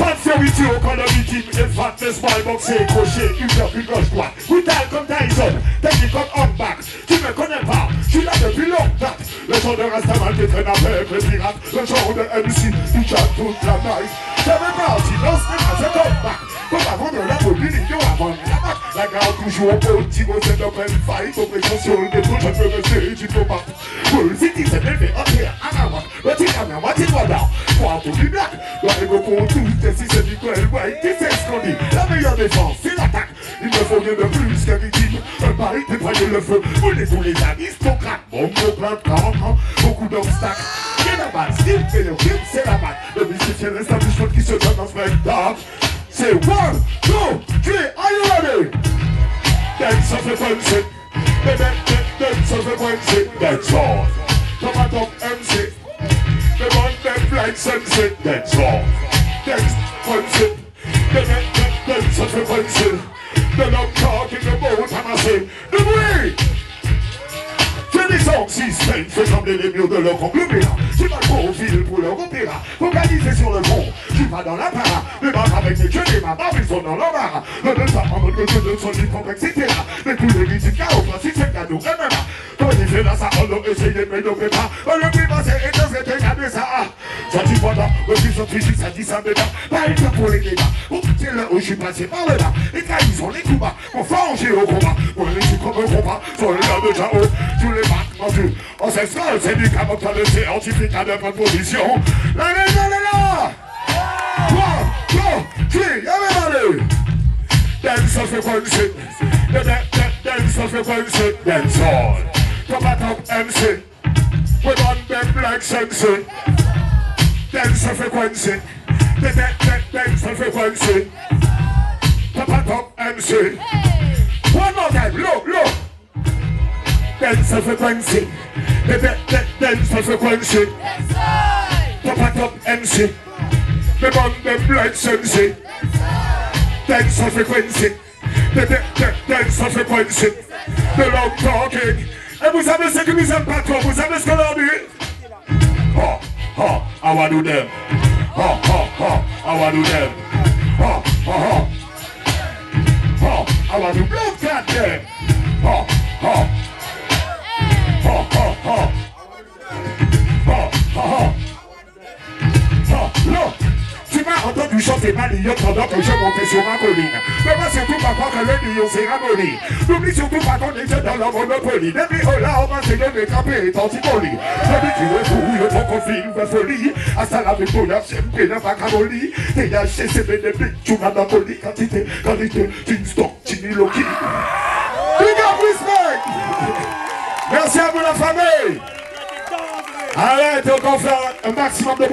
Pas de vérité au quand la victime est fat, laisse-moi boxer, crochet, une heure, une gauche droite. Brutal comme Tyson, technique comme on back. Tu me connais pas, je suis là depuis longtemps. Le genre de Rastaman qui traîne avec les pirates. Le genre de MC qui chante toute la night. J'avais parti, lance les mains, c'est comme back. Comme avant de la mobilité, avant la bac. La garde toujours au petit mot, c'est open fight. Oppression sur le défaut, je peux rester diplomate. Pour pour si c'est du La meilleure défense, c'est l'attaque. Il me faut bien de plus qu'un victime. Un pari, déployer le feu. Voulez tous les aristocrates. Bon, mot plein de 40 ans, beaucoup d'obstacles. C'est la base, il fait le rythme, c'est la base. Le mysticien establishment qui se donne en spectacle. C'est one, two, three, are you ready? Dance of the. Dance of the MC. Like sunset. That's all. Wednesday. Dance of the Wednesday. Then I'm talking about, and I say, the way. Les murs de leur conglomérat. J'ai pas le profil pour leur opéra. Focalisé sur le fond, j'suis pas dans la para. Les barres avec les queues, les mains, ils sont dans l'embarras. Le deux ça en mode que je ne son libre complexe, etc. Mais tous les musiques chaos, classique, c'est cadeau. Quand il fait là, ça, on pas. Pas une fois pour les débats. Pour c'est là où je suis passé par le bas. Les trahisons, les mon forgé au combat. Pour les réussir comme un combat, haut. Tous les ancestral, c'est du scientifique à position. La maison est là! One, two, three, everybody! Dance of frequency. Dance of frequency. Dance all. Come back up. We them sensei. Dance of frequency. Dance of frequency. Come back up MC. One more time. Look, look. Dance of frequency. Dance of frequency. Come back up MC. We want them like sensei. Dance of frequency. Dance of frequency. The long talking. Et vous savez ce que nous aimons pas trop, vous savez ce qu'on leur dit? Ha, ha, I want to them. Ha, ha, ha, I want to them. Ha, ha, ha. Ha, I want to blow cat entendu chanter ma lion pendant que je montais sur ma colline. Ne va surtout pas croire que le lion s'est ramolli. N'oublie surtout pas qu'on était dans la monopoly. Depuis oh là, on va se donner campé et anti-poli. Celui qui refouille ton conflit, va folie. Hasta la victoria, siempre la vacamoli. THC, CBD, tu m'as Napoli. Quantité, qualité, tin stock, tini loki. Big up respect! Merci à vous la famille! Allez, donc on fait un maximum de